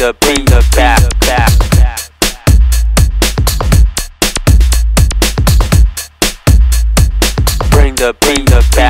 Bring the beat back, back. Bring the beat back.